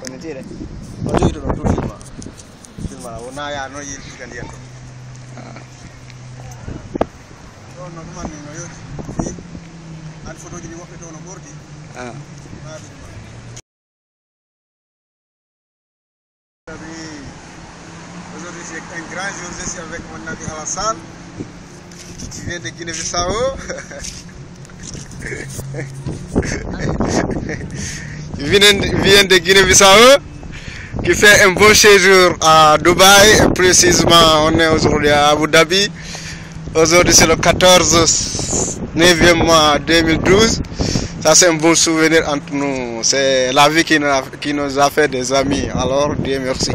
kono tire o joguito ɗon tout filma filmala wona ya noon yel piga ndiyan ɗo ɗon no ɗumanni no yoɗi fi an photo ji ɗi woɓɓe to no ɓordi Ah. ma filma Aujourd'hui, c'est un grand jour, je suis avec mon ami Alassane, qui vient de Guinée-Bissau. Vient, de Guinée-Bissau, qui fait un beau séjour à Dubaï, et précisément on est aujourd'hui à Abu Dhabi. Aujourd'hui c'est le 14 9e mois 2012. Ça c'est un bon souvenir entre nous. C'est la vie qui nous a fait des amis. Alors Dieu merci.